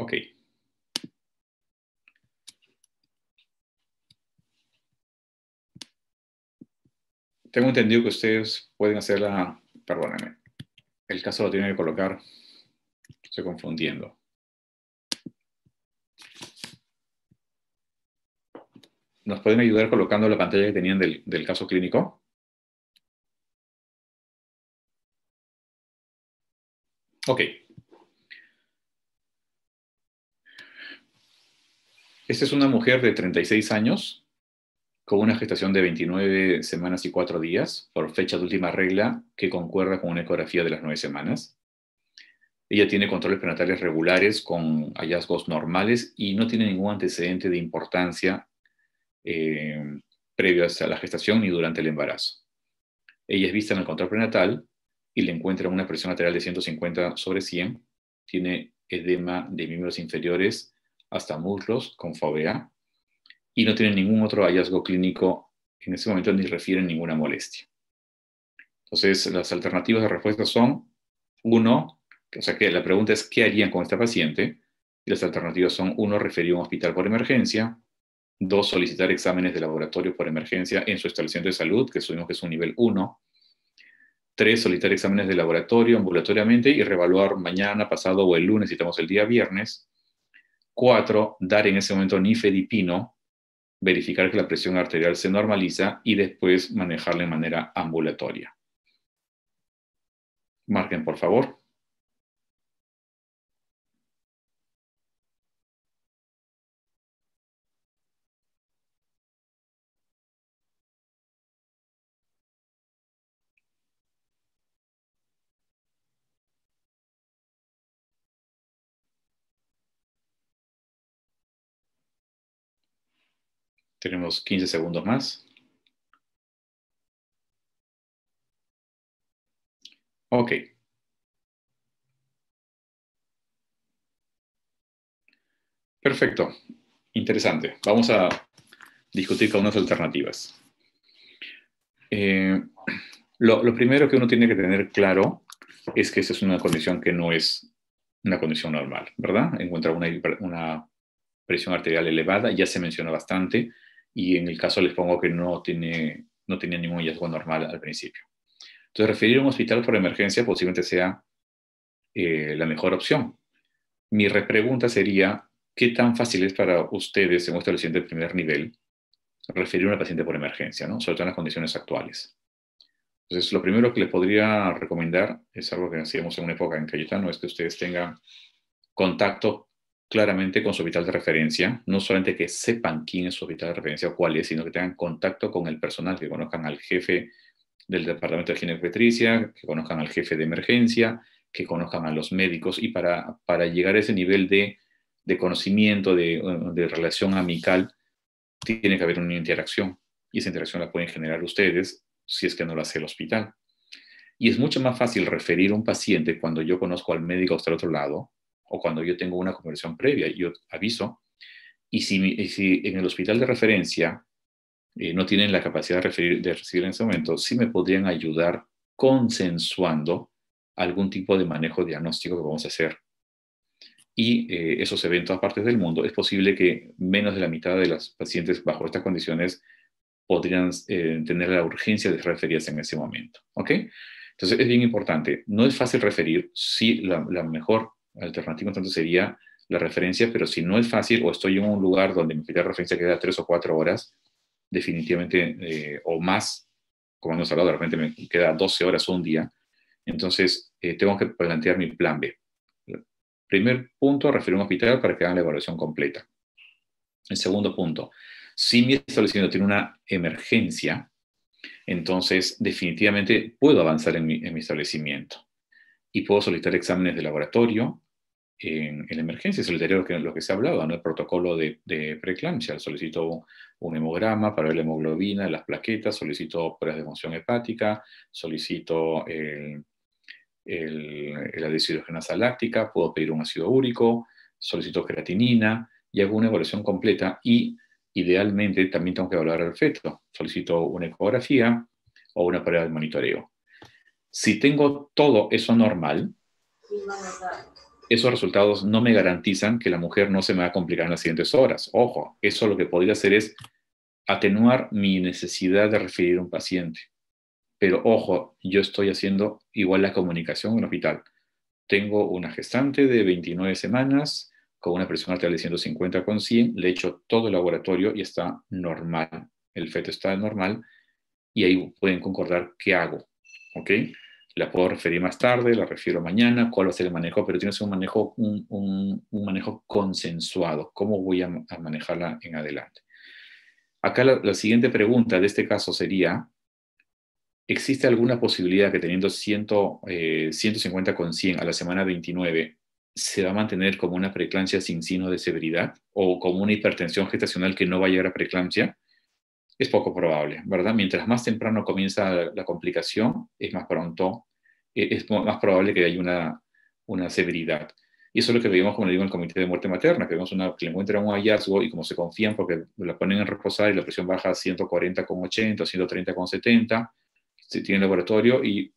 Ok. Tengo entendido que ustedes pueden hacer la, perdónenme, el caso lo tienen que colocar, estoy confundiendo. ¿Nos pueden ayudar colocando la pantalla que tenían del, del caso clínico? Ok. Esta es una mujer de 36 años con una gestación de 29 semanas y 4 días por fecha de última regla que concuerda con una ecografía de las 9 semanas. Ella tiene controles prenatales regulares con hallazgos normales y no tiene ningún antecedente de importancia eh, previo a la gestación ni durante el embarazo. Ella es vista en el control prenatal y le encuentran una presión arterial de 150 sobre 100, tiene edema de miembros inferiores hasta muslos con fovea y no tiene ningún otro hallazgo clínico en ese momento ni refieren ninguna molestia. Entonces, las alternativas de respuesta son, uno, o sea que la pregunta es, ¿qué harían con esta paciente? Y las alternativas son, uno, referir a un hospital por emergencia, dos, solicitar exámenes de laboratorio por emergencia en su establecimiento de salud, que subimos que es un nivel 1, Tres, solicitar exámenes de laboratorio ambulatoriamente y reevaluar mañana, pasado o el lunes si estamos el día viernes. Cuatro, dar en ese momento nifedipino, verificar que la presión arterial se normaliza y después manejarla de manera ambulatoria. Marquen, por favor. Tenemos 15 segundos más. Ok. Perfecto. Interesante. Vamos a discutir con unas alternativas. Eh, lo, primero que uno tiene que tener claro es que esa es una condición que no es una condición normal, ¿verdad? Encuentra una, una presión arterial elevada, ya se mencionó bastante, y en el caso les pongo que no, tiene, no tenía ningún hallazgo normal al principio. Entonces, referir a un hospital por emergencia posiblemente sea eh, la mejor opción. Mi repregunta sería, ¿qué tan fácil es para ustedes en un establecimiento de primer nivel referir a una paciente por emergencia, ¿no? sobre todo en las condiciones actuales? Entonces, lo primero que les podría recomendar es algo que hacíamos en una época en Cayetano, es que ustedes tengan contacto claramente con su hospital de referencia, no solamente que sepan quién es su hospital de referencia o cuál es, sino que tengan contacto con el personal, que conozcan al jefe del departamento de ginecobstetricia, que conozcan al jefe de emergencia, que conozcan a los médicos y para, para llegar a ese nivel de, de conocimiento, de, de, relación amical, tiene que haber una interacción y esa interacción la pueden generar ustedes si es que no lo hace el hospital. Y es mucho más fácil referir a un paciente cuando yo conozco al médico hasta el otro lado o cuando yo tengo una conversión previa, yo aviso. Y si, si en el hospital de referencia eh, no tienen la capacidad de, referir, de recibir en ese momento, sí me podrían ayudar consensuando algún tipo de manejo diagnóstico que vamos a hacer. Y eh, eso se ve en todas partes del mundo. Es posible que menos de la mitad de las pacientes bajo estas condiciones podrían eh, tener la urgencia de referirse en ese momento. ¿Ok? Entonces es bien importante. No es fácil referir. Sí, la, la mejor alternativa entonces sería la referencia, pero si no es fácil o estoy en un lugar donde mi de referencia queda tres o cuatro horas, definitivamente, eh, o más, como hemos hablado, de repente me queda 12 horas o un día, entonces eh, tengo que plantear mi plan B. Primer punto, referir a un hospital para que hagan la evaluación completa. El segundo punto, si mi establecimiento tiene una emergencia, entonces definitivamente puedo avanzar en mi establecimiento y puedo solicitar exámenes de laboratorio en, en la emergencia. Solicitaría lo que, lo que se ha hablado, ¿no? el protocolo de, de preeclampsia. Solicito un hemograma para ver la hemoglobina, las plaquetas, solicito pruebas de función hepática, solicito el, el, la deshidrogenasa láctica, puedo pedir un ácido úrico, solicito creatinina y hago una evaluación completa y idealmente también tengo que evaluar al feto. Solicito una ecografía o una prueba de monitoreo. Si tengo todo eso normal, esos resultados no me garantizan que la mujer no se me va a complicar en las siguientes horas. Ojo, eso lo que podría hacer es atenuar mi necesidad de referir a un paciente. Pero ojo, yo estoy haciendo igual la comunicación en el hospital. Tengo una gestante de 29 semanas con una presión arterial de 150 con 100, le he hecho todo el laboratorio y está normal. El feto está normal y ahí pueden concordar qué hago. ¿Ok? La puedo referir más tarde, la refiero mañana, cuál va a ser el manejo, pero tiene que ser un manejo, un, manejo consensuado. ¿Cómo voy a, manejarla en adelante? Acá la, siguiente pregunta de este caso sería, ¿existe alguna posibilidad que teniendo 100, 150 con 100 a la semana 29 se va a mantener como una preeclampsia sin signo de severidad o como una hipertensión gestacional que no va a llegar a preeclampsia? es poco probable, ¿verdad? Mientras más temprano comienza la, complicación, es más pronto, eh, es más probable que haya una, una severidad. Y eso es lo que vemos, como le digo, en el comité de muerte materna, que vemos una, que le encuentran un hallazgo y como se confían porque la ponen en reposar y la presión baja a 140,80, 130,70, se tiene laboratorio y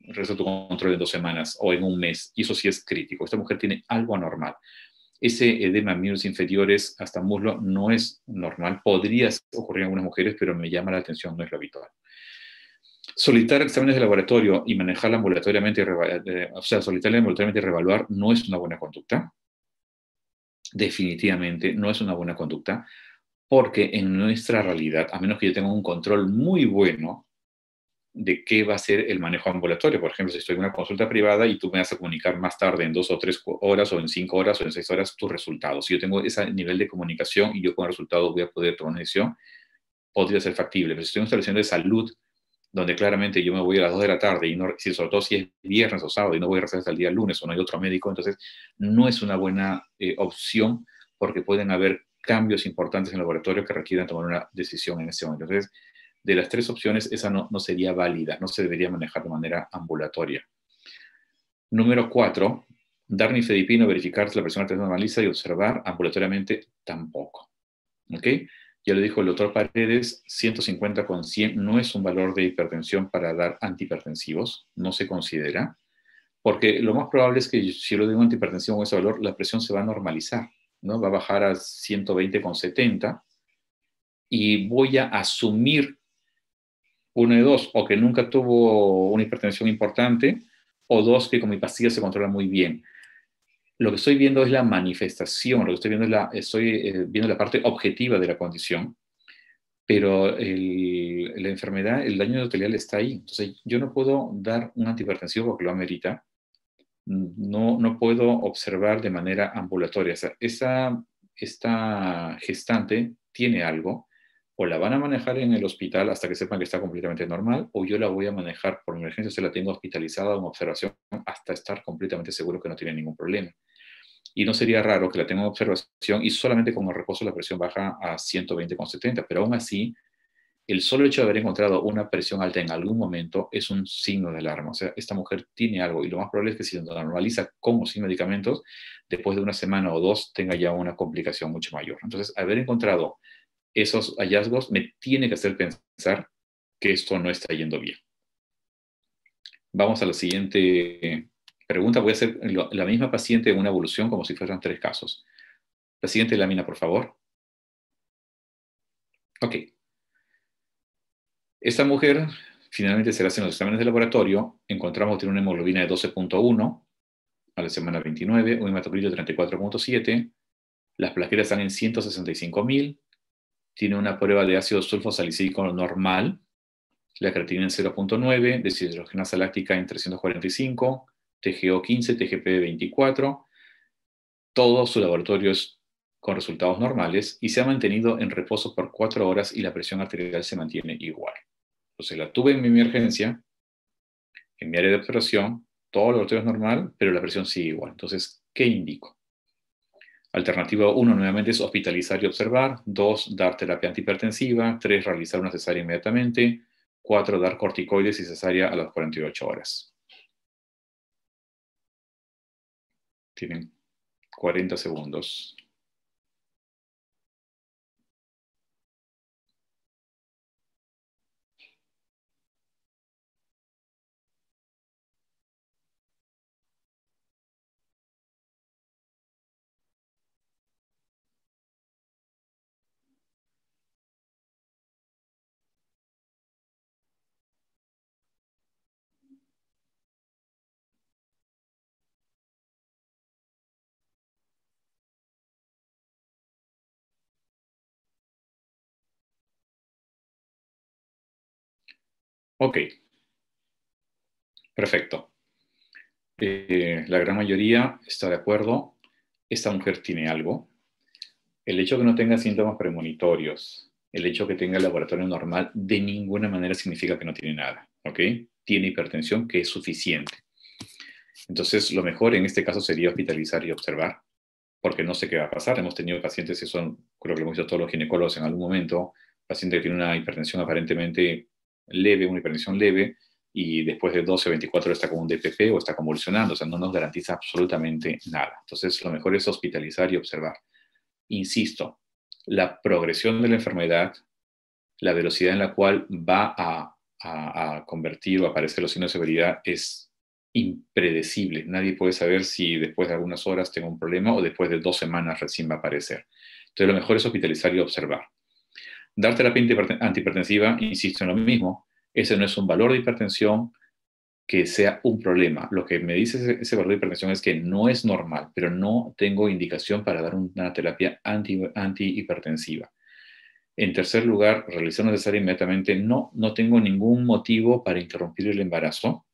resta tu control en dos semanas o en un mes. Y eso sí es crítico. Esta mujer tiene algo anormal. Ese edema en miembros inferiores hasta muslo no es normal. Podría ocurrir en algunas mujeres, pero me llama la atención, no es lo habitual. Solicitar exámenes de laboratorio y manejarla ambulatoriamente, eh, o sea, solicitarla ambulatoriamente y revaluar no es una buena conducta. Definitivamente no es una buena conducta, porque en nuestra realidad, a menos que yo tenga un control muy bueno de qué va a ser el manejo ambulatorio. Por ejemplo, si estoy en una consulta privada y tú me vas a comunicar más tarde, en dos o tres horas, o en cinco horas, o en seis horas, tus resultados. Si yo tengo ese nivel de comunicación y yo con el resultado voy a poder tomar una decisión, podría ser factible. Pero si estoy en una situación de salud, donde claramente yo me voy a las dos de la tarde, y no, si, sobre todo si es viernes o sábado, y no voy a rezar hasta el día lunes, o no hay otro médico, entonces no es una buena eh, opción porque pueden haber cambios importantes en el laboratorio que requieran tomar una decisión en ese momento. Entonces, de las tres opciones, esa no, sería válida, no se debería manejar de manera ambulatoria. Número cuatro, dar nifedipino, verificar si la presión arterial normaliza y observar ambulatoriamente tampoco. ¿Ok? Ya le dijo el doctor Paredes, 150 con 100 no es un valor de hipertensión para dar antihipertensivos, no se considera, porque lo más probable es que si yo le doy con ese valor, la presión se va a normalizar, ¿no? Va a bajar a 120 con 70 y voy a asumir uno de dos, o que nunca tuvo una hipertensión importante, o dos, que con mi pastilla se controla muy bien. Lo que estoy viendo es la manifestación, lo que estoy viendo es la, estoy, eh, viendo la parte objetiva de la condición, pero la enfermedad, el daño endotelial está ahí. Entonces, yo no puedo dar un antihipertensivo porque lo amerita, no, no puedo observar de manera ambulatoria. esa, esta gestante tiene algo, o la van a manejar en el hospital hasta que sepan que está completamente normal, o yo la voy a manejar por emergencia, se la tengo hospitalizada en observación hasta estar completamente seguro que no tiene ningún problema. Y no sería raro que la tenga en observación y solamente con el reposo la presión baja a 120,70, pero aún así, el solo hecho de haber encontrado una presión alta en algún momento es un signo de alarma. O sea, esta mujer tiene algo y lo más probable es que si lo normaliza con o sin medicamentos, después de una semana o dos tenga ya una complicación mucho mayor. Entonces, haber encontrado esos hallazgos me tiene que hacer pensar que esto no está yendo bien. Vamos a la siguiente pregunta. Voy a hacer la misma paciente en una evolución como si fueran tres casos. La siguiente lámina, por favor. Ok. Esta mujer finalmente se le hacen los exámenes de laboratorio. Encontramos que tiene una hemoglobina de 12.1 a la semana 29, un hematocrito de 34.7. Las plaquetas están en 165.000 tiene una prueba de ácido sulfosalicílico normal, la creatinina en 0.9, deshidrogenasa láctica en 345, TGO 15, TGP 24, todos sus laboratorios con resultados normales y se ha mantenido en reposo por cuatro horas y la presión arterial se mantiene igual. Entonces la tuve en mi emergencia, en mi área de observación, todo el laboratorio es normal, pero la presión sigue igual. Entonces, ¿qué indico? Alternativa 1 nuevamente es hospitalizar y observar. 2, dar terapia antihipertensiva. 3, realizar una cesárea inmediatamente. 4, dar corticoides y cesárea a las 48 horas. Tienen 40 segundos. Ok. Perfecto. Eh, la gran mayoría está de acuerdo. Esta mujer tiene algo. El hecho de que no tenga síntomas premonitorios, el hecho de que tenga el laboratorio normal, de ninguna manera significa que no tiene nada. ¿Ok? Tiene hipertensión que es suficiente. Entonces, lo mejor en este caso sería hospitalizar y observar, porque no sé qué va a pasar. Hemos tenido pacientes, eso creo que lo hemos visto todos los ginecólogos en algún momento, paciente que tiene una hipertensión aparentemente leve, una hipertensión leve, y después de 12 o 24 horas está con un DPP o está convulsionando, o sea, no nos garantiza absolutamente nada. Entonces, lo mejor es hospitalizar y observar. Insisto, la progresión de la enfermedad, la velocidad en la cual va a, a convertir o aparecer los signos de severidad es impredecible. Nadie puede saber si después de algunas horas tengo un problema o después de dos semanas recién va a aparecer. Entonces, lo mejor es hospitalizar y observar. Dar terapia antihipertensiva, insisto en lo mismo, ese no es un valor de hipertensión que sea un problema. Lo que me dice ese, valor de hipertensión es que no es normal, pero no tengo indicación para dar una terapia anti, antihipertensiva. En tercer lugar, realizar necesaria inmediatamente, no, no tengo ningún motivo para interrumpir el embarazo.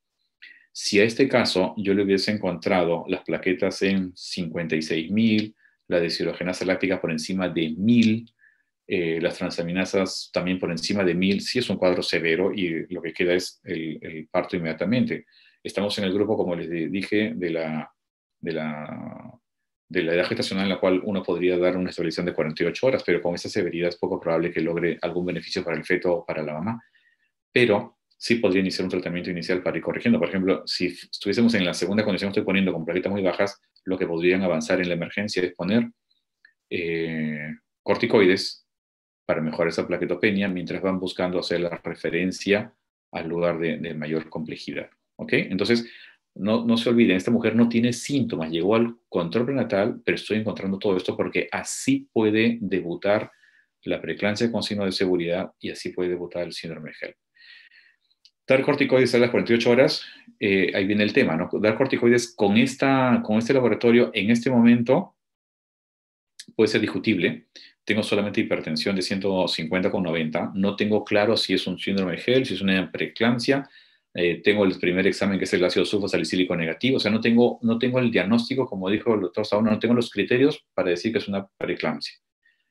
Si a este caso yo le hubiese encontrado las plaquetas en 56.000, la deshidrogenasa láctica por encima de 1.000, eh, las transaminasas también por encima de 1000, sí es un cuadro severo y lo que queda es el, parto inmediatamente. Estamos en el grupo, como les dije, de la, de la, de la edad gestacional en la cual uno podría dar una estabilización de 48 horas, pero con esa severidad es poco probable que logre algún beneficio para el feto o para la mamá. Pero sí podría iniciar un tratamiento inicial para ir corrigiendo. Por ejemplo, si estuviésemos en la segunda condición estoy poniendo con plaquetas muy bajas, lo que podrían avanzar en la emergencia es poner eh, corticoides para mejorar esa plaquetopenia mientras van buscando hacer la referencia al lugar de, mayor complejidad. ¿Ok? Entonces, no, no, se olviden, esta mujer no tiene síntomas, llegó al control prenatal, pero estoy encontrando todo esto porque así puede debutar la preeclampsia con signo de seguridad y así puede debutar el síndrome de HELP. Dar corticoides a las 48 horas, eh, ahí viene el tema, ¿no? Dar corticoides con, esta, con este laboratorio en este momento puede ser discutible, tengo solamente hipertensión de 150 con 90, no tengo claro si es un síndrome de Hell, si es una preeclampsia, eh, tengo el primer examen que es el ácido sulfosalicílico negativo, o sea, no tengo, no tengo el diagnóstico, como dijo el doctor Saúl, no tengo los criterios para decir que es una preeclampsia.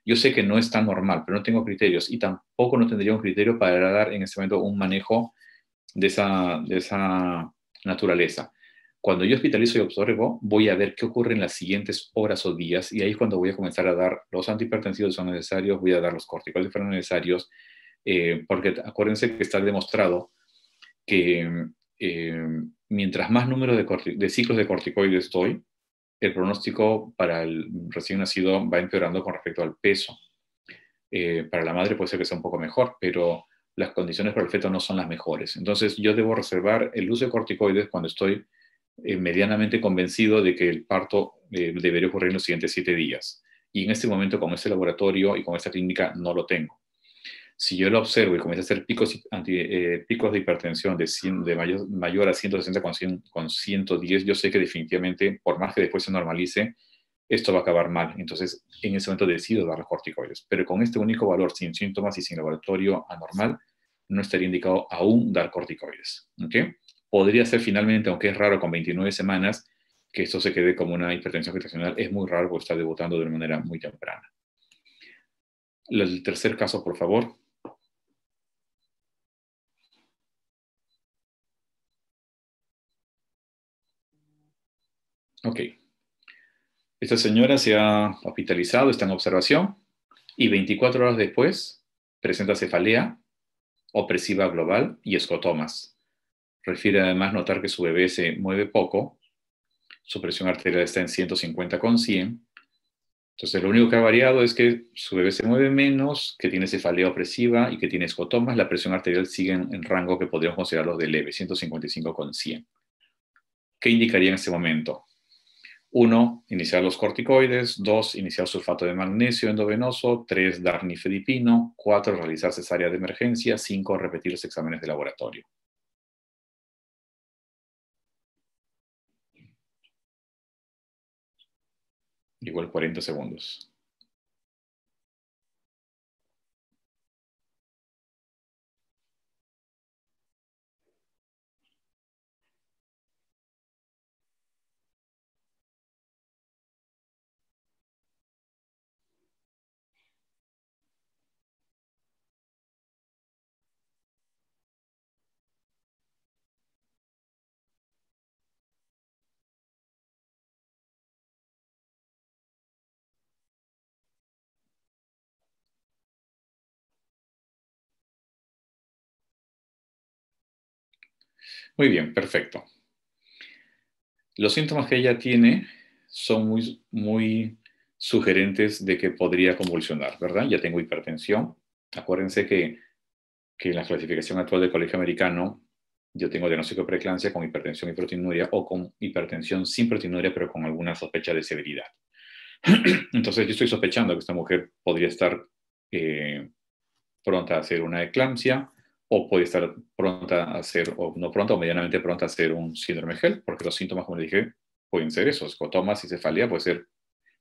Yo sé que no es tan normal, pero no tengo criterios y tampoco no tendría un criterio para dar en este momento un manejo de esa, de esa naturaleza. Cuando yo hospitalizo y observo, voy a ver qué ocurre en las siguientes horas o días y ahí es cuando voy a comenzar a dar los antihipertensivos que son necesarios, voy a dar los corticoides que fueron necesarios, eh, porque acuérdense que está demostrado que eh, mientras más número de, ciclos de corticoides doy, el pronóstico para el recién nacido va empeorando con respecto al peso. Eh, para la madre puede ser que sea un poco mejor, pero las condiciones para el feto no son las mejores. Entonces yo debo reservar el uso de corticoides cuando estoy eh, medianamente convencido de que el parto eh, debería ocurrir en los siguientes siete días. Y en este momento, con este laboratorio y con esta clínica, no lo tengo. Si yo lo observo y comienzo a hacer picos, eh, picos de hipertensión de, de mayor, mayor, a 160 con, con 110, yo sé que definitivamente, por más que después se normalice, esto va a acabar mal. Entonces, en ese momento decido dar corticoides. Pero con este único valor, sin síntomas y sin laboratorio anormal, no estaría indicado aún dar corticoides. ¿okay? Podría ser finalmente, aunque es raro con 29 semanas, que esto se quede como una hipertensión gestacional. Es muy raro porque está debutando de una manera muy temprana. El tercer caso, por favor. Ok. Esta señora se ha hospitalizado, está en observación y 24 horas después presenta cefalea opresiva global y escotomas. Refiere además notar que su bebé se mueve poco, su presión arterial está en 150 con 100. Entonces, lo único que ha variado es que su bebé se mueve menos, que tiene cefalea opresiva y que tiene escotomas. La presión arterial sigue en, rango que podríamos considerarlo de leve, 155 con 100. ¿Qué indicaría en este momento? Uno, iniciar los corticoides. Dos, iniciar sulfato de magnesio endovenoso. Tres, dar nifedipino. Cuatro, realizar cesárea de emergencia. Cinco, repetir los exámenes de laboratorio. Igual 40 segundos. Muy bien, perfecto. Los síntomas que ella tiene son muy, muy sugerentes de que podría convulsionar, ¿verdad? Ya tengo hipertensión. Acuérdense que, que en la clasificación actual del Colegio Americano yo tengo diagnóstico de preeclampsia con hipertensión y proteinuria o con hipertensión sin proteinuria, pero con alguna sospecha de severidad. Entonces, yo estoy sospechando que esta mujer podría estar eh, pronta a hacer una eclampsia o puede estar pronta a hacer, o no pronta o medianamente pronta a hacer un síndrome GEL, porque los síntomas, como les dije, pueden ser esos, cotomas y cefalea, puede ser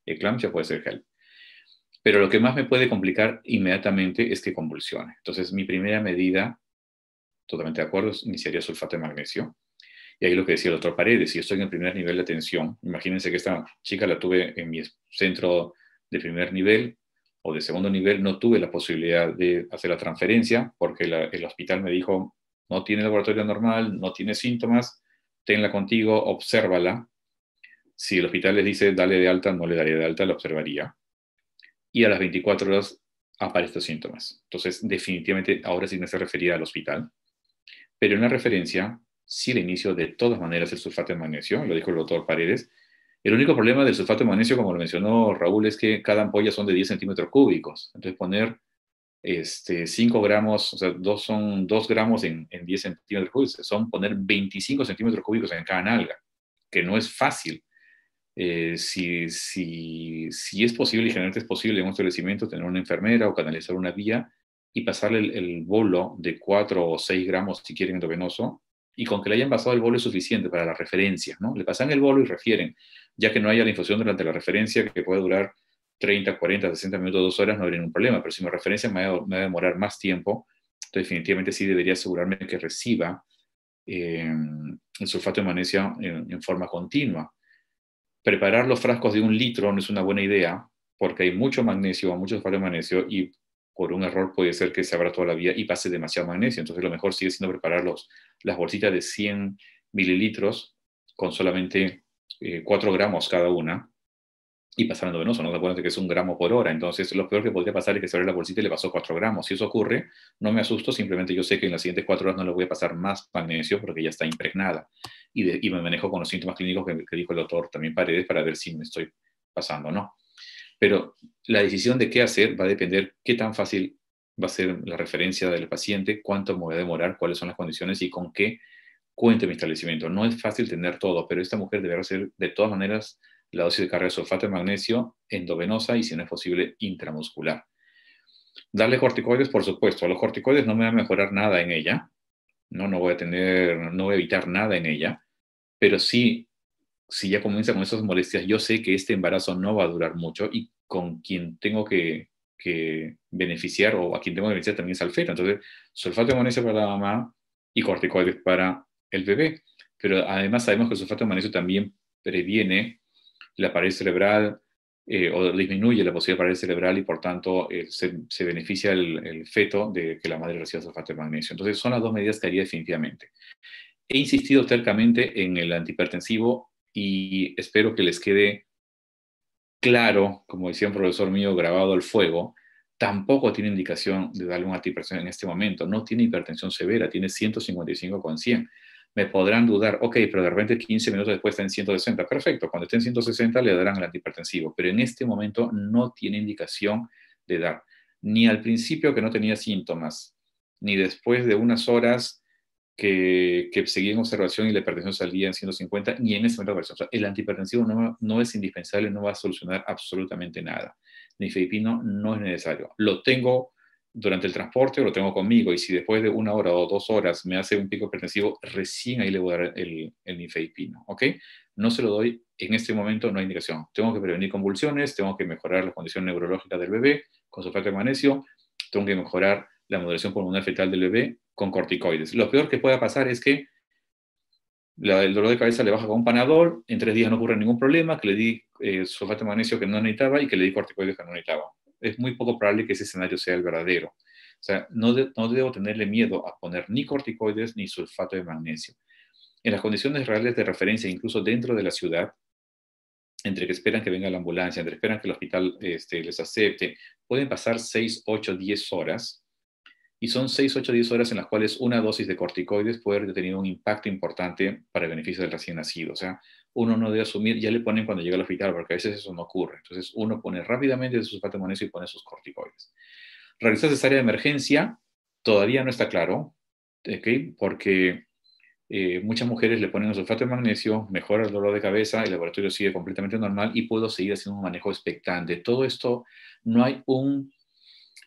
eclampsia, puede ser GEL. Pero lo que más me puede complicar inmediatamente es que convulsione. Entonces, mi primera medida totalmente de acuerdo, iniciaría sulfato de magnesio. Y ahí lo que decía el doctor Paredes, si yo estoy en el primer nivel de atención, imagínense que esta chica la tuve en mi centro de primer nivel o de segundo nivel, no tuve la posibilidad de hacer la transferencia porque el hospital me dijo, no tiene laboratorio normal, no tiene síntomas, tenla contigo, obsérvala. Si el hospital les dice, dale de alta, no le daría de alta, la observaría. Y a las 24 horas aparecen estos síntomas. Entonces, definitivamente, ahora sí me se refería al hospital pero en la referencia sí le inicio de todas maneras el sulfato de magnesio, lo dijo el doctor Paredes. El único problema del sulfato de magnesio, como lo mencionó Raúl, es que cada ampolla son de 10 centímetros cúbicos. Entonces poner este, 5 gramos, o sea, dos, son 2 gramos en, en 10 centímetros cúbicos, son poner 25 centímetros cúbicos en cada nalga, que no es fácil. Eh, si, si, si, es posible, y generalmente es posible en un establecimiento tener una enfermera o canalizar una vía, y pasarle el, bolo de 4 o 6 gramos, si quieren, endovenoso, y con que le hayan pasado el bolo es suficiente para la referencia, ¿no? Le pasan el bolo y refieren, ya que no haya la infusión durante la referencia, que puede durar 30, 40, 60 minutos, 2 horas, no habría ningún problema, pero si mi referencia me va, a demorar más tiempo, definitivamente sí debería asegurarme que reciba eh, el sulfato de magnesio en, en forma continua. Preparar los frascos de un litro no es una buena idea, porque hay mucho magnesio, mucho sulfato de magnesio, y por un error puede ser que se abra toda la vía y pase demasiado magnesio. Entonces lo mejor sigue siendo preparar los, las bolsitas de 100 mililitros con solamente 4 eh, gramos cada una y pasar al venoso. No se acuerdan que es un gramo por hora. Entonces lo peor que podría pasar es que se abre la bolsita y le pasó 4 gramos. Si eso ocurre, no me asusto, simplemente yo sé que en las siguientes 4 horas no le voy a pasar más magnesio porque ya está impregnada. Y, y me manejo con los síntomas clínicos que, que dijo el doctor también Paredes para ver si me estoy pasando o no. Pero la decisión de qué hacer va a depender qué tan fácil va a ser la referencia del paciente, cuánto me va a demorar, cuáles son las condiciones y con qué cuente mi establecimiento. No es fácil tener todo, pero esta mujer deberá hacer de todas maneras la dosis de carga de sulfato de magnesio endovenosa y si no es posible intramuscular. Darle corticoides, por supuesto. Los corticoides no me van a mejorar nada en ella, no, no voy a tener, no voy a evitar nada en ella, pero sí si ya comienza con esas molestias, yo sé que este embarazo no va a durar mucho y con quien tengo que, beneficiar o a quien tengo que beneficiar también es al feto. Entonces, sulfato de magnesio para la mamá y corticoides para el bebé. Pero además sabemos que el sulfato de magnesio también previene la pared cerebral eh, o disminuye la posibilidad de pared cerebral y por tanto se, beneficia el, feto de que la madre reciba sulfato de magnesio. Entonces, son las dos medidas que haría definitivamente. He insistido cercamente en el antihipertensivo y espero que les quede claro, como decía un profesor mío, grabado al fuego, tampoco tiene indicación de darle una antihipertensión en este momento. No tiene hipertensión severa, tiene 155 con 100. Me podrán dudar, ok, pero de repente 15 minutos después está en 160. Perfecto, cuando esté en 160 le darán el antihipertensivo, pero en este momento no tiene indicación de dar. Ni al principio que no tenía síntomas, ni después de unas horas que, que seguía en observación y la hipertensión salía en 150, ni en ese momento o sea, el antihipertensivo no, no, es indispensable, no va a solucionar absolutamente nada. Ni fepino no es necesario. Lo tengo durante el transporte o lo tengo conmigo y si después de una hora o dos horas me hace un pico hipertensivo, recién ahí le voy a dar el, el ¿ok? No se lo doy en este momento, no hay indicación. Tengo que prevenir convulsiones, tengo que mejorar la condición neurológica del bebé con sulfato de magnesio, tengo que mejorar la moderación pulmonar fetal del bebé con corticoides. Lo peor que pueda pasar es que el dolor de cabeza le baja con un panadol, en tres días no ocurre ningún problema, que le di eh, sulfato de magnesio que no necesitaba y que le di corticoides que no necesitaba. Es muy poco probable que ese escenario sea el verdadero. O sea, no, no debo tenerle miedo a poner ni corticoides ni sulfato de magnesio. En las condiciones reales de referencia, incluso dentro de la ciudad, entre que esperan que venga la ambulancia, entre que esperan que el hospital este, les acepte, pueden pasar 6, 8, 10 horas y son 6, 8, 10 horas en las cuales una dosis de corticoides puede haber tenido un impacto importante para el beneficio del recién nacido. O sea, uno no debe asumir, ya le ponen cuando llega al hospital, porque a veces eso no ocurre. Entonces, uno pone rápidamente de magnesio y pone sus corticoides. Realizar cesárea de emergencia todavía no está claro, ¿okay? porque eh, muchas mujeres le ponen el sulfato de magnesio, mejora el dolor de cabeza, el laboratorio sigue completamente normal y puedo seguir haciendo un manejo expectante. Todo esto no hay un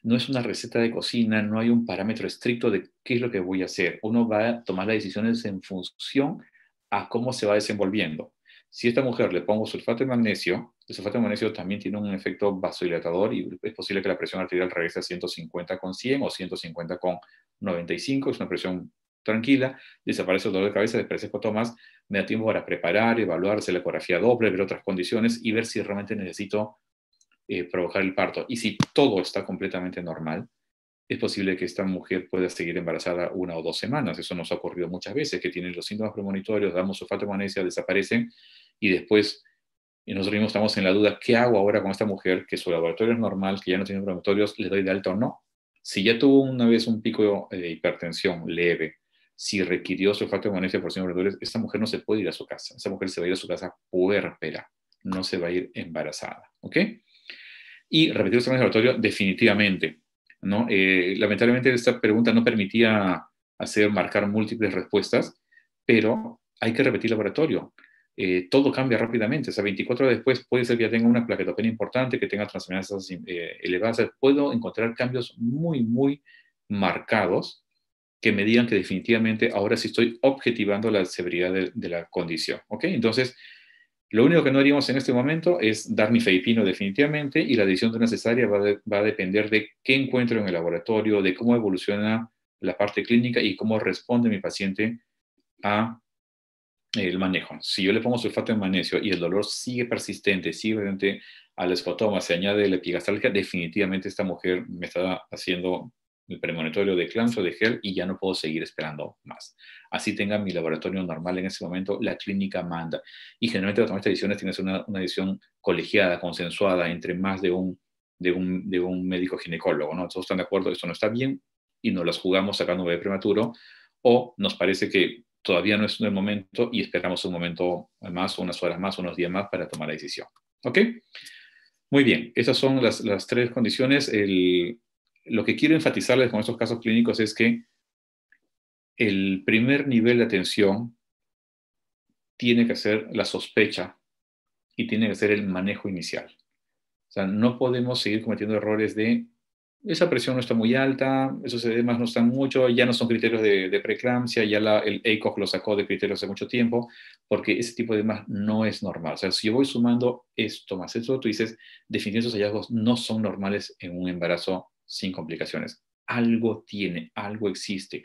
no es una receta de cocina, no hay un parámetro estricto de qué es lo que voy a hacer. Uno va a tomar las decisiones en función a cómo se va desenvolviendo. Si a esta mujer le pongo sulfato de magnesio, el sulfato de magnesio también tiene un efecto vasodilatador y es posible que la presión arterial regrese a 150 con 100 o 150 con 95, es una presión tranquila, desaparece el dolor de cabeza, después más, me da tiempo para preparar, evaluar, hacer la ecografía doble, ver otras condiciones y ver si realmente necesito eh, provocar el parto. Y si todo está completamente normal, es posible que esta mujer pueda seguir embarazada una o dos semanas. Eso nos ha ocurrido muchas veces, que tienen los síntomas premonitorios, damos sulfato magnesia, desaparecen y después y nosotros mismos estamos en la duda, ¿qué hago ahora con esta mujer que su laboratorio es normal, que ya no tiene premonitorios, le doy de alta o no? Si ya tuvo una vez un pico de hipertensión leve, si requirió sulfato magnesia por signos esta mujer no se puede ir a su casa. Esa mujer se va a ir a su casa puérpera, no se va a ir embarazada. ¿Ok? y repetir los exámenes laboratorio definitivamente. ¿No? Eh, lamentablemente esta pregunta no permitía hacer marcar múltiples respuestas, pero hay que repetir laboratorio. Eh, todo cambia rápidamente. O sea, 24 horas después puede ser que ya tenga una plaquetopenia importante, que tenga transaminases eh, elevadas. Puedo encontrar cambios muy, muy marcados que me digan que definitivamente ahora sí estoy objetivando la severidad de, de la condición. ¿Ok? Entonces, lo único que no haríamos en este momento es dar mi feipino definitivamente y la decisión de necesaria va, va a depender de qué encuentro en el laboratorio, de cómo evoluciona la parte clínica y cómo responde mi paciente a el manejo. Si yo le pongo sulfato de magnesio y el dolor sigue persistente, sigue presente al escotoma, se añade la epigastálgica, definitivamente esta mujer me está haciendo el premonitorio de Clams o de gel y ya no puedo seguir esperando más. Así tenga mi laboratorio normal en ese momento, la clínica manda. Y generalmente las estas decisiones tienen una, una decisión colegiada, consensuada entre más de un, de un, de un médico ginecólogo. ¿no? Todos están de acuerdo, esto no está bien y nos las jugamos sacando bebé prematuro o nos parece que todavía no es el momento y esperamos un momento más, unas horas más, unos días más para tomar la decisión. ¿Ok? Muy bien, estas son las, las tres condiciones. El, lo que quiero enfatizarles con estos casos clínicos es que el primer nivel de atención tiene que ser la sospecha y tiene que ser el manejo inicial. O sea, no podemos seguir cometiendo errores de esa presión no está muy alta, esos edemas no están mucho, ya no son criterios de, preeclampsia, ya el ACOG lo sacó de criterios hace mucho tiempo, porque ese tipo de edemas no es normal. O sea, si yo voy sumando esto más esto, tú dices, definitivamente esos hallazgos no son normales en un embarazo sin complicaciones. Algo tiene, algo existe.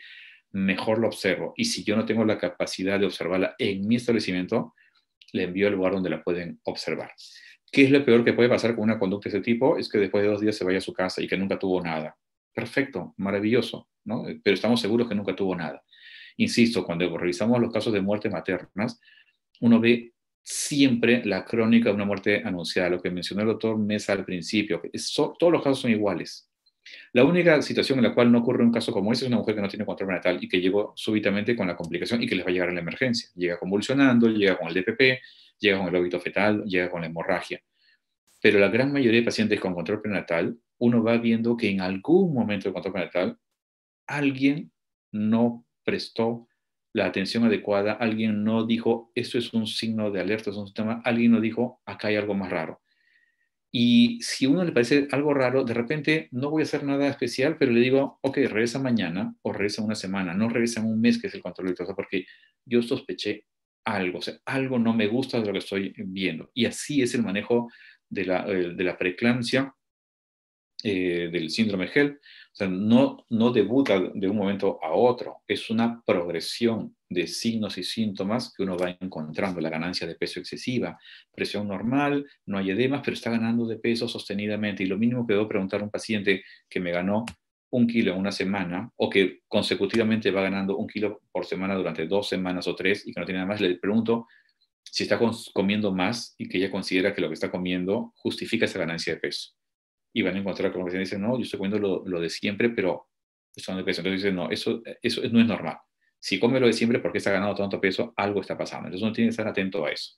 Mejor lo observo. Y si yo no tengo la capacidad de observarla en mi establecimiento, le envío al lugar donde la pueden observar. ¿Qué es lo peor que puede pasar con una conducta de ese tipo? Es que después de dos días se vaya a su casa y que nunca tuvo nada. Perfecto, maravilloso, ¿no? Pero estamos seguros que nunca tuvo nada. Insisto, cuando revisamos los casos de muerte maternas, uno ve siempre la crónica de una muerte anunciada, lo que mencionó el doctor Mesa al principio. todos los casos son iguales. La única situación en la cual no ocurre un caso como ese es una mujer que no tiene control prenatal y que llegó súbitamente con la complicación y que les va a llegar en la emergencia. Llega convulsionando, llega con el DPP, llega con el óbito fetal, llega con la hemorragia. Pero la gran mayoría de pacientes con control prenatal, uno va viendo que en algún momento de control prenatal alguien no prestó la atención adecuada, alguien no dijo, esto es un signo de alerta, es un sistema, alguien no dijo, acá hay algo más raro. Y si a uno le parece algo raro, de repente no voy a hacer nada especial, pero le digo, ok, regresa mañana o regresa una semana, no regresa en un mes, que es el control de porque yo sospeché algo, o sea, algo no me gusta de lo que estoy viendo. Y así es el manejo de la, eh, de la preeclampsia, eh, del síndrome HELP. No, no debuta de un momento a otro, es una progresión de signos y síntomas que uno va encontrando, la ganancia de peso excesiva, presión normal, no hay edemas, pero está ganando de peso sostenidamente. Y lo mínimo que debo preguntar a un paciente que me ganó un kilo en una semana o que consecutivamente va ganando un kilo por semana durante dos semanas o tres y que no tiene nada más, le pregunto si está comiendo más y que ella considera que lo que está comiendo justifica esa ganancia de peso. Y van a encontrar como que dicen, no, yo estoy comiendo lo, lo de siempre, pero de peso. Entonces dice, no, eso, eso no es normal. Si come lo de siempre porque está ganando tanto peso, algo está pasando. Entonces uno tiene que estar atento a eso.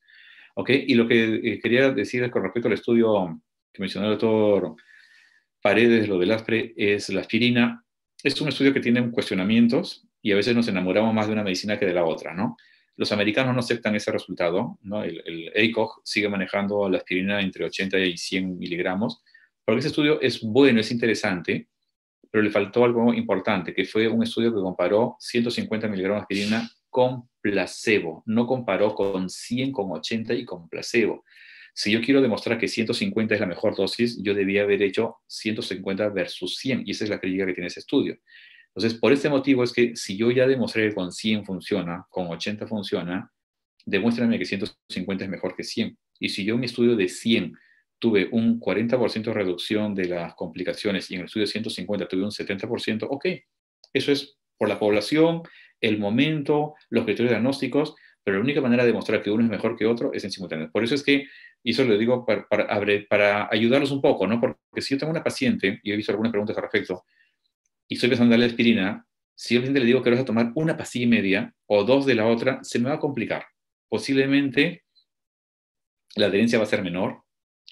¿Ok? Y lo que eh, quería decir con respecto al estudio que mencionó el doctor Paredes, lo del ASPRE, es la aspirina. Es un estudio que tiene cuestionamientos y a veces nos enamoramos más de una medicina que de la otra, ¿no? Los americanos no aceptan ese resultado, ¿no? El, el sigue manejando la aspirina entre 80 y 100 miligramos, porque ese estudio es bueno, es interesante, pero le faltó algo importante, que fue un estudio que comparó 150 miligramos de aspirina con placebo, no comparó con 100, con 80 y con placebo. Si yo quiero demostrar que 150 es la mejor dosis, yo debía haber hecho 150 versus 100, y esa es la crítica que tiene ese estudio. Entonces, por este motivo es que si yo ya demostré que con 100 funciona, con 80 funciona, demuéstrame que 150 es mejor que 100. Y si yo en mi estudio de 100 tuve un 40% de reducción de las complicaciones y en el estudio de 150 tuve un 70%, ok, eso es por la población, el momento, los criterios diagnósticos, pero la única manera de demostrar que uno es mejor que otro es en simultáneo. Por eso es que, y eso lo digo para, para, ayudarlos un poco, ¿no? Porque si yo tengo una paciente, y he visto algunas preguntas al respecto, y estoy pensando en darle aspirina, si yo le digo que vas a tomar una pastilla y media o dos de la otra, se me va a complicar. Posiblemente la adherencia va a ser menor,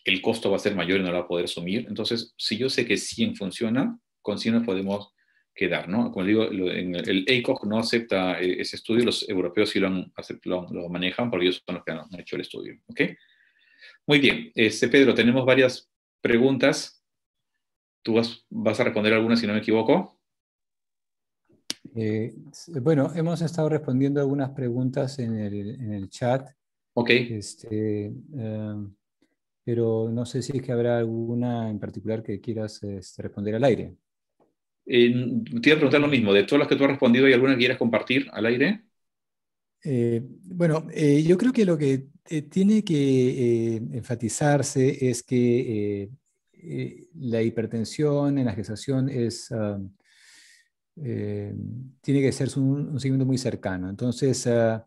el costo va a ser mayor y no lo va a poder asumir. Entonces, si yo sé que 100 funciona, con 100 nos podemos quedar, ¿no? Como digo, el ACOG no acepta eh, ese estudio, los europeos sí lo, han, lo, manejan porque ellos son los que han hecho el estudio, ¿ok? Muy bien, este, Pedro, tenemos varias preguntas. ¿Tú vas, vas a responder algunas si no me equivoco? Eh, bueno, hemos estado respondiendo algunas preguntas en el, en el chat. Ok. Este, eh, pero no sé si es que habrá alguna en particular que quieras este, responder al aire. Eh, te iba a preguntar lo mismo, de todas las que tú has respondido, ¿hay alguna que quieras compartir al aire? Eh, bueno, eh, yo creo que lo que tiene que enfatizarse es que la hipertensión en la gestación es, ah, tiene que ser un, un, seguimiento muy cercano. Entonces, ah,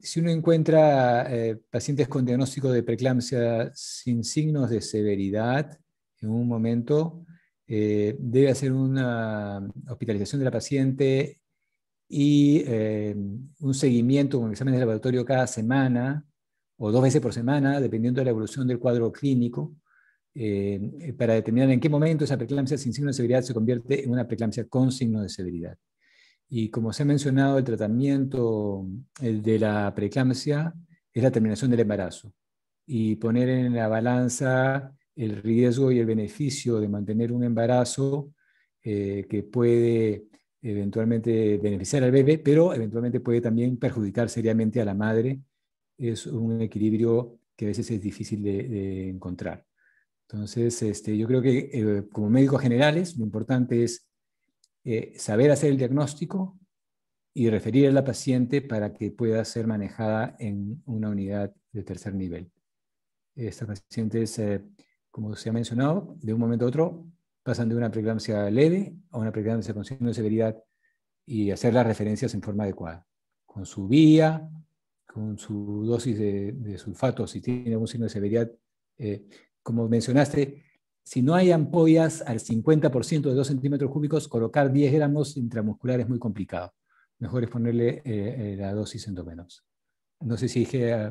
si uno encuentra pacientes con diagnóstico de preeclampsia sin signos de severidad en un momento, eh, debe hacer una hospitalización de la paciente y eh, un seguimiento con exámenes de laboratorio cada semana o dos veces por semana, dependiendo de la evolución del cuadro clínico, eh, para determinar en qué momento esa preeclampsia sin signo de severidad se convierte en una preeclampsia con signo de severidad. Y como se ha mencionado, el tratamiento de la preeclampsia es la terminación del embarazo y poner en la balanza el riesgo y el beneficio de mantener un embarazo eh, que puede eventualmente beneficiar al bebé, pero eventualmente puede también perjudicar seriamente a la madre. Es un equilibrio que a veces es difícil de, encontrar. Entonces, este, yo creo que eh, como médicos generales, lo importante es eh, saber hacer el diagnóstico y referir a la paciente para que pueda ser manejada en una unidad de tercer nivel. Esta paciente es como se ha mencionado, de un momento a otro pasan de una preeclampsia leve a una preeclampsia con signo de severidad y hacer las referencias en forma adecuada, con su vía, con su dosis de, sulfato, si tiene algún signo de severidad. Eh, como mencionaste, si no hay ampollas al 50% de 2 centímetros cúbicos, colocar 10 gramos intramuscular es muy complicado. Mejor es ponerle eh, eh, la dosis endomenos. No sé si dije,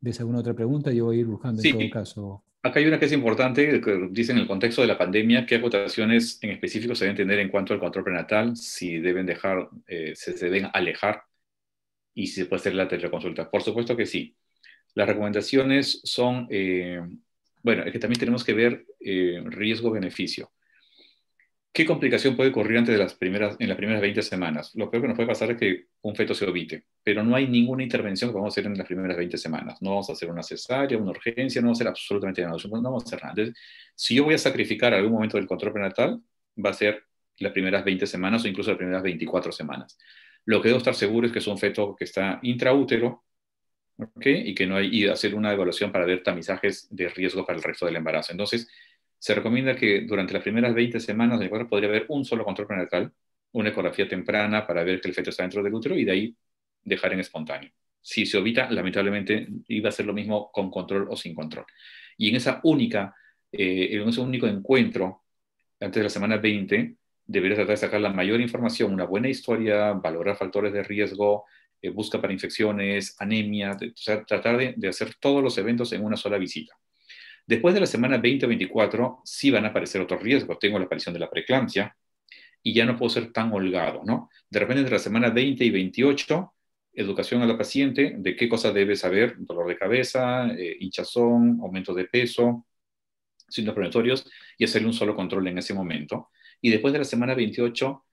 ves alguna otra pregunta, yo voy a ir buscando en todo caso. Acá hay una que es importante, que dice en el contexto de la pandemia, qué acotaciones en específico se deben tener en cuanto al control prenatal, si deben dejar, eh, se, deben alejar y si se puede hacer la teleconsulta. Por supuesto que sí. Las recomendaciones son, eh, bueno, es que también tenemos que ver eh, riesgo-beneficio. ¿Qué complicación puede ocurrir antes de las primeras, en las primeras 20 semanas? Lo peor que nos puede pasar es que un feto se ovite, pero no hay ninguna intervención que vamos a hacer en las primeras 20 semanas. No vamos a hacer una cesárea, una urgencia, no vamos a hacer absolutamente nada. No vamos a hacer nada. Entonces, si yo voy a sacrificar algún momento del control prenatal, va a ser las primeras 20 semanas o incluso las primeras 24 semanas. Lo que debo estar seguro es que es un feto que está intraútero, y que no hay, y hacer una evaluación para ver tamizajes de riesgo para el resto del embarazo. Entonces, se recomienda que durante las primeras 20 semanas del cuerpo podría haber un solo control prenatal, una ecografía temprana para ver que el feto está dentro del útero y de ahí dejar en espontáneo. Si se ovita, lamentablemente iba a ser lo mismo con control o sin control. Y en esa única, eh, en ese único encuentro antes de la semana 20, deberías tratar de sacar la mayor información, una buena historia, valorar factores de riesgo, eh, busca para infecciones, anemia, sea, tratar de, de, hacer todos los eventos en una sola visita. Después de la semana 20 o 24, sí van a aparecer otros riesgos. Tengo la aparición de la preeclampsia y ya no puedo ser tan holgado, ¿no? De repente, entre la semana 20 y 28, educación a la paciente de qué cosas debe saber, dolor de cabeza, eh, hinchazón, aumento de peso, síntomas preventorios, y hacerle un solo control en ese momento. Y después de la semana 28,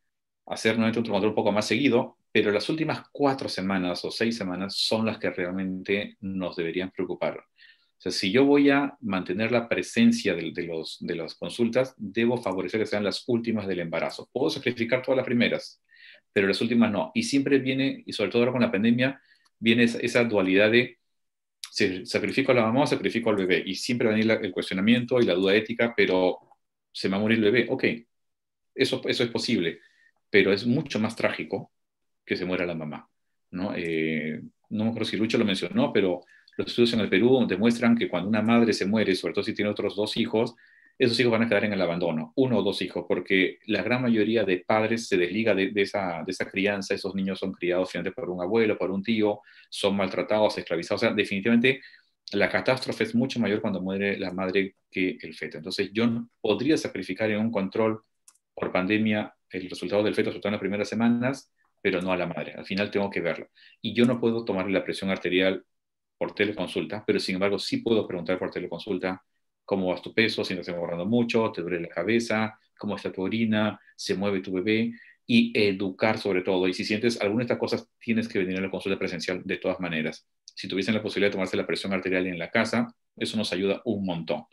hacer nuevamente un control un poco más seguido, pero las últimas cuatro semanas o seis semanas son las que realmente nos deberían preocupar. O sea, si yo voy a mantener la presencia de, los, de las consultas, debo favorecer que sean las últimas del embarazo. Puedo sacrificar todas las primeras, pero las últimas no. Y siempre viene, y sobre todo ahora con la pandemia, viene esa, esa dualidad de si a la mamá o sacrifico al bebé. Y siempre va a venir el cuestionamiento y la duda ética, pero se me va a morir el bebé. Ok, eso, eso es posible, pero es mucho más trágico que se muera la mamá. ¿no? Eh, no me acuerdo si Lucho lo mencionó, pero los estudios en el Perú demuestran que cuando una madre se muere, sobre todo si tiene otros dos hijos, esos hijos van a quedar en el abandono, uno o dos hijos, porque la gran mayoría de padres se desliga de, esa crianza, esos niños son criados finalmente por un abuelo, por un tío, son maltratados, esclavizados, o sea, definitivamente la catástrofe es mucho mayor cuando muere la madre que el feto. Entonces yo podría sacrificar en un control por pandemia el resultado del feto, sobre todo en las primeras semanas, pero no a la madre. Al final tengo que verlo. Y yo no puedo tomarle la presión arterial por teleconsulta, pero sin embargo sí puedo preguntar por teleconsulta cómo va tu peso, si no estás borrando mucho, te duele la cabeza, cómo está tu orina, se mueve tu bebé y educar sobre todo. Y si sientes alguna de estas cosas, tienes que venir a la consulta presencial de todas maneras. Si tuviesen la posibilidad de tomarse la presión arterial en la casa, eso nos ayuda un montón.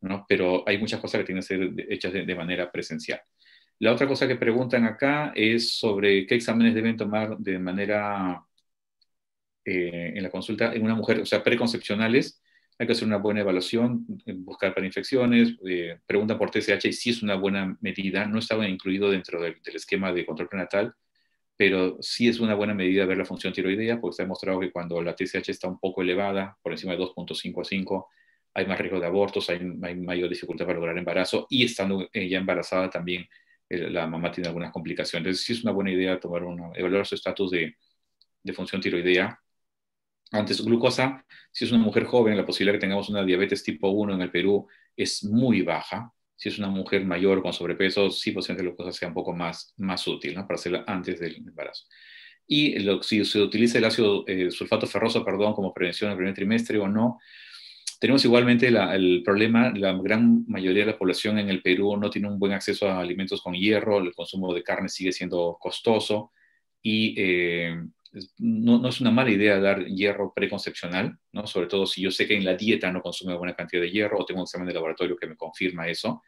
¿no? Pero hay muchas cosas que tienen que ser hechas de, de manera presencial. La otra cosa que preguntan acá es sobre qué exámenes deben tomar de manera eh, en la consulta en una mujer, o sea, preconcepcionales, hay que hacer una buena evaluación, buscar para infecciones, eh, pregunta por TSH y si es una buena medida, no estaba incluido dentro del, esquema de control prenatal, pero sí es una buena medida ver la función tiroidea, porque se ha demostrado que cuando la TSH está un poco elevada, por encima de 2.5 a 5, hay más riesgo de abortos, hay, mayor dificultad para lograr embarazo y estando ya embarazada también eh, la mamá tiene algunas complicaciones. Entonces sí es una buena idea tomar una, evaluar su estatus de, de función tiroidea antes, glucosa, si es una mujer joven, la posibilidad de que tengamos una diabetes tipo 1 en el Perú es muy baja. Si es una mujer mayor con sobrepeso, sí posiblemente la glucosa sea un poco más, más útil ¿no? para hacerla antes del embarazo. Y lo, si se utiliza el ácido eh, sulfato ferroso, perdón, como prevención en el primer trimestre o no, tenemos igualmente la, el problema, la gran mayoría de la población en el Perú no tiene un buen acceso a alimentos con hierro, el consumo de carne sigue siendo costoso y eh, no, no, es una mala idea dar hierro preconcepcional, ¿no? sobre todo si yo sé que en la dieta no consume buena cantidad de hierro o tengo un examen de laboratorio que me confirma eso.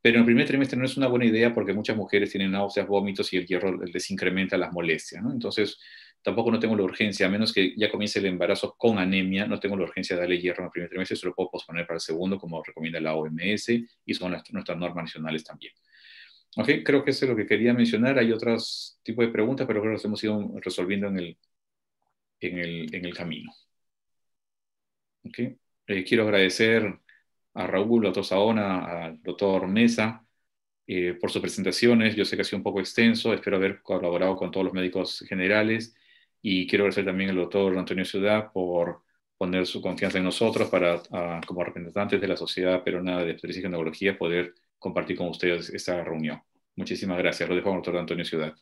Pero en el primer trimestre no es una buena idea porque muchas mujeres tienen náuseas, vómitos y el hierro les incrementa las molestias. ¿no? Entonces, tampoco no tengo la urgencia, a menos que ya comience el embarazo con anemia, no tengo la urgencia de darle hierro en el primer trimestre, se lo puedo posponer para el segundo, como recomienda la OMS y son las, nuestras normas nacionales también. Ok, creo que eso es lo que quería mencionar. Hay otros tipos de preguntas, pero creo que los hemos ido resolviendo en el, en el, en el camino. Okay. Eh, quiero agradecer a Raúl, al doctor Saona, al doctor Mesa eh, por sus presentaciones. Yo sé que ha sido un poco extenso, espero haber colaborado con todos los médicos generales y quiero agradecer también al doctor Antonio Ciudad por poner su confianza en nosotros para, uh, como representantes de la Sociedad Peruana de Obstetricia y Ginecología, poder compartir con ustedes esta reunión. Muchísimas gracias. Lo dejo el doctor Antonio Ciudad.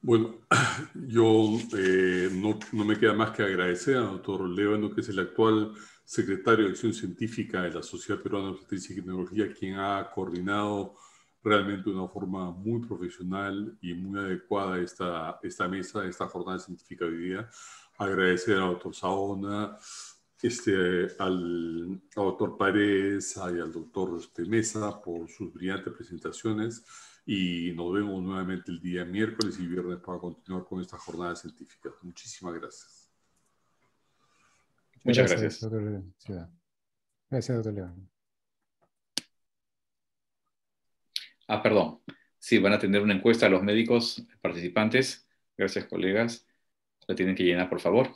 Bueno, yo eh, no, no, me queda más que agradecer al doctor Levano, que es el actual secretario de Acción Científica de la Sociedad Peruana de Obstetricia y Ginecología, quien ha coordinado realmente de una forma muy profesional y muy adecuada esta, esta mesa, esta jornada científica hoy día. Agradecer al doctor Saona, este, al, al, doctor Paredes y al doctor este, Mesa por sus brillantes presentaciones y nos vemos nuevamente el día miércoles y viernes para continuar con esta jornada científica. Muchísimas gracias. Muchas gracias. Gracias, doctor, gracias, doctor León. Ah, perdón. Sí, van a tener una encuesta a los médicos participantes. Gracias, colegas. La tienen que llenar, por favor.